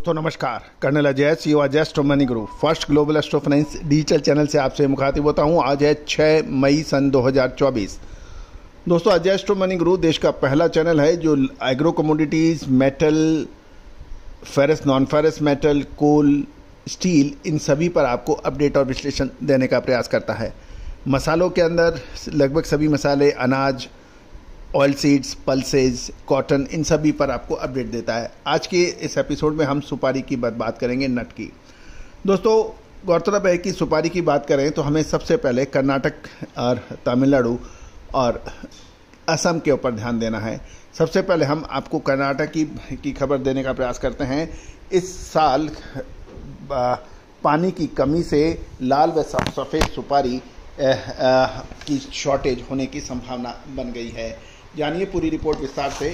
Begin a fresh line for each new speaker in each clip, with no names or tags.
दोस्तों, नमस्कार। Colonel Ajay C O Ajay money guru first global astro finance digital channel से आपसे मुखातिब होता हूँ। आज है 6 मई सन 2024 दोस्तों, अजय एस्ट्रो मनी गुरु देश का पहला चैनल है जो agro commodities metal ferrous non ferrous metal coal steel इन सभी पर आपको अपडेट और विश्लेषण देने का प्रयास करता है। मसालों के अंदर लगभग सभी मसाले, अनाज ऑयल सीड्स पल्सेज कॉटन इन सभी पर आपको अपडेट देता है। आज के इस एपिसोड में हम सुपारी की बात बात करेंगे नट की। दोस्तों, गौरतलब है कि सुपारी की बात करें तो हमें सबसे पहले कर्नाटक और तमिलनाडु और असम के ऊपर ध्यान देना है। सबसे पहले हम आपको कर्नाटक की की खबर देने का प्रयास करते हैं। इस साल पानी की कमी से लाल व सफ़ेद सुपारी की शॉर्टेज होने की संभावना बन गई है। जानिए पूरी रिपोर्ट विस्तार से।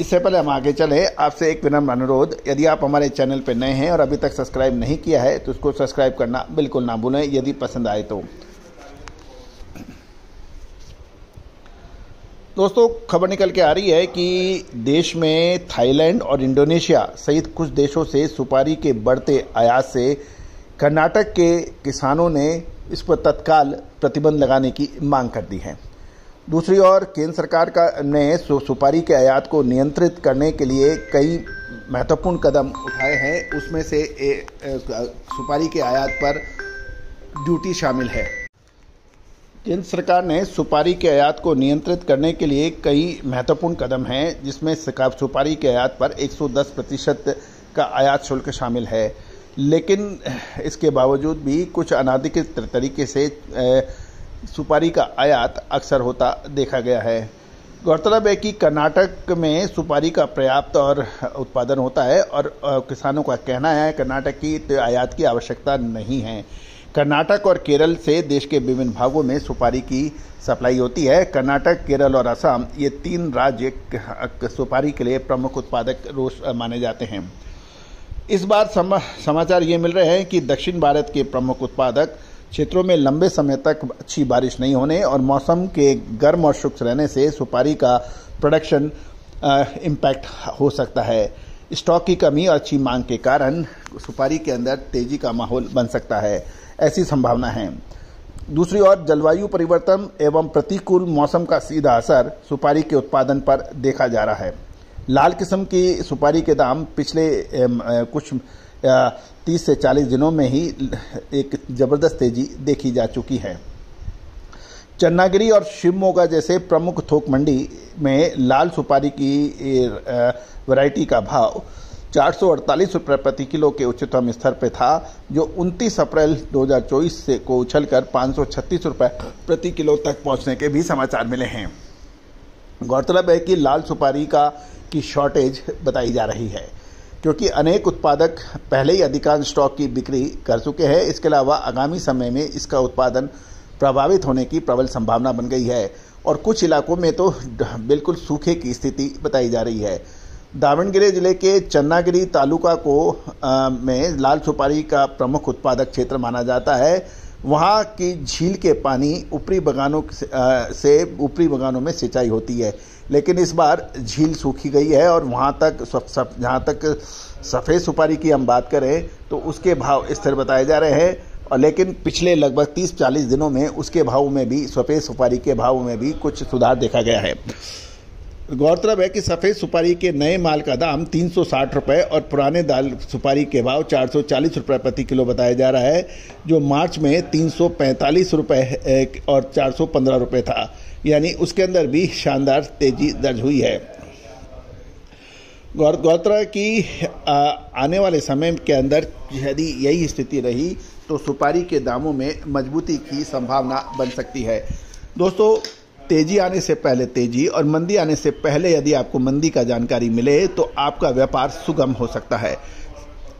इससे पहले हम आगे चले। आपसे एक विनम्र अनुरोध, यदि आप हमारे चैनल पर नए हैं और अभी तक सब्सक्राइब नहीं किया है तो उसको सब्सक्राइब करना बिल्कुल ना भूलें, यदि पसंद आए तो। दोस्तों, खबर निकल के आ रही है कि देश में थाईलैंड और इंडोनेशिया सहित कुछ देशों से सुपारी के बढ़ते आयात से कर्नाटक के किसानों ने इस पर तत्काल प्रतिबंध लगाने की मांग कर दी है। दूसरी ओर केंद्र सरकार का ने सुपारी के आयात को नियंत्रित करने के लिए कई महत्वपूर्ण कदम उठाए हैं। उसमें से ए, ए, सुपारी के आयात पर ड्यूटी शामिल है। केंद्र सरकार ने सुपारी के आयात को नियंत्रित करने के लिए कई महत्वपूर्ण कदम हैं जिसमें सुपारी के आयात पर 110 प्रतिशत का आयात शुल्क शामिल है। लेकिन इसके बावजूद भी कुछ अनाधिकृत तरीके से सुपारी का आयात अक्सर होता देखा गया है। गौरतलब है कि कर्नाटक में सुपारी का पर्याप्त और उत्पादन होता है और किसानों का कहना है कर्नाटक की तो आयात की आवश्यकता नहीं है। कर्नाटक और केरल से देश के विभिन्न भागों में सुपारी की सप्लाई होती है। कर्नाटक, केरल और असम ये तीन राज्य सुपारी के लिए प्रमुख उत्पादक रोज माने जाते हैं। इस बार समाचार ये मिल रहे हैं कि दक्षिण भारत के प्रमुख उत्पादक क्षेत्रों में लंबे समय तक अच्छी बारिश नहीं होने और मौसम के गर्म और शुष्क रहने से सुपारी का प्रोडक्शन इम्पैक्ट हो सकता है। स्टॉक की कमी और अच्छी मांग के कारण सुपारी के अंदर तेज़ी का माहौल बन सकता है। ऐसी संभावना है। दूसरी ओर, जलवायु परिवर्तन एवं प्रतिकूल मौसम का सीधा असर सुपारी के उत्पादन पर देखा जा रहा है। लाल किस्म की सुपारी के दाम पिछले कुछ तीस से चालीस दिनों में ही एक ज़बरदस्त तेज़ी देखी जा चुकी है। चन्नागिरी और शिवमोगा जैसे प्रमुख थोक मंडी में लाल सुपारी की वैरायटी का भाव चार सौ अड़तालीस प्रति किलो के उच्चतम स्तर पर था, जो 29 अप्रैल 2024 से को उछलकर पाँच सौ छत्तीस प्रति किलो तक पहुँचने के भी समाचार मिले हैं। गौरतलब है कि लाल सुपारी का, की शॉर्टेज बताई जा रही है। क्योंकि अनेक उत्पादक पहले ही अधिकांश स्टॉक की बिक्री कर चुके हैं। इसके अलावा आगामी समय में इसका उत्पादन प्रभावित होने की प्रबल संभावना बन गई है और कुछ इलाकों में तो बिल्कुल सूखे की स्थिति बताई जा रही है। दावणगिरी ज़िले के चन्नागिरी तालुका को आ, में लाल सुपारी का प्रमुख उत्पादक क्षेत्र माना जाता है। वहाँ की झील के पानी ऊपरी बगानों से ऊपरी बगानों में सिंचाई होती है। लेकिन इस बार झील सूखी गई है और वहाँ तक जहाँ तक सफ़ेद सुपारी की हम बात करें तो उसके भाव स्थिर बताए जा रहे हैं। और लेकिन पिछले लगभग 30-40 दिनों में उसके भाव में भी, सफ़ेद सुपारी के भाव में भी कुछ सुधार देखा गया है। गौरतलब है कि सफ़ेद सुपारी के नए माल का दाम तीन सौ और पुराने दाल सुपारी के भाव चार सौ प्रति किलो बताया जा रहा है, जो मार्च में तीन सौ और चार सौ था। यानी उसके अंदर भी शानदार तेज़ी दर्ज हुई है। गौर, गौरतलब की आने वाले समय के अंदर यदि यही स्थिति रही तो सुपारी के दामों में मजबूती की संभावना बन सकती है। दोस्तों तेज़ी आने से पहले तेज़ी और मंदी आने से पहले यदि आपको मंदी का जानकारी मिले तो आपका व्यापार सुगम हो सकता है।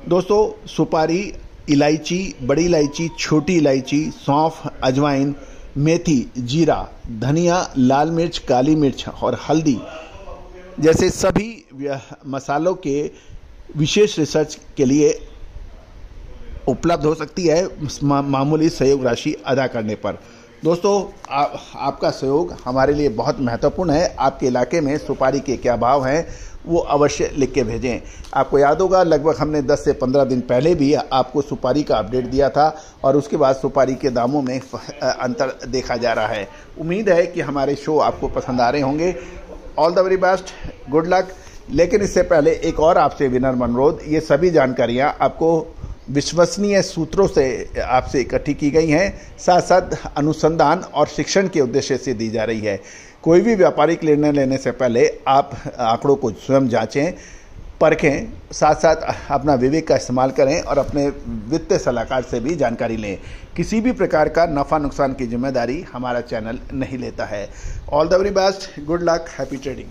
दोस्तों, सुपारी, इलायची, बड़ी इलायची, छोटी इलायची, सौंफ, अजवाइन, मेथी, जीरा, धनिया, लाल मिर्च, काली मिर्च और हल्दी जैसे सभी मसालों के विशेष रिसर्च के लिए उपलब्ध हो सकती है। मामूली सहयोग राशि अदा करने पर। दोस्तों आ, आपका सहयोग हमारे लिए बहुत महत्वपूर्ण है। आपके इलाके में सुपारी के क्या भाव हैं वो अवश्य लिख के भेजें। आपको याद होगा लगभग हमने 10 से 15 दिन पहले भी आपको सुपारी का अपडेट दिया था और उसके बाद सुपारी के दामों में अंतर देखा जा रहा है। उम्मीद है कि हमारे शो आपको पसंद आ रहे होंगे। All the very best good luck लेकिन इससे पहले एक और आपसे विनर अनुरोध ये सभी जानकारियाँ आपको विश्वसनीय सूत्रों से आपसे इकट्ठी की गई हैं। साथ साथ अनुसंधान और शिक्षण के उद्देश्य से दी जा रही है। कोई भी व्यापारिक निर्णय लेने से पहले आप आंकड़ों को स्वयं जांचें, परखें साथ साथ अपना विवेक का इस्तेमाल करें और अपने वित्तीय सलाहकार से भी जानकारी लें। किसी भी प्रकार का नफ़ा नुकसान की ज़िम्मेदारी हमारा चैनल नहीं लेता है। All the very best good luck happy trading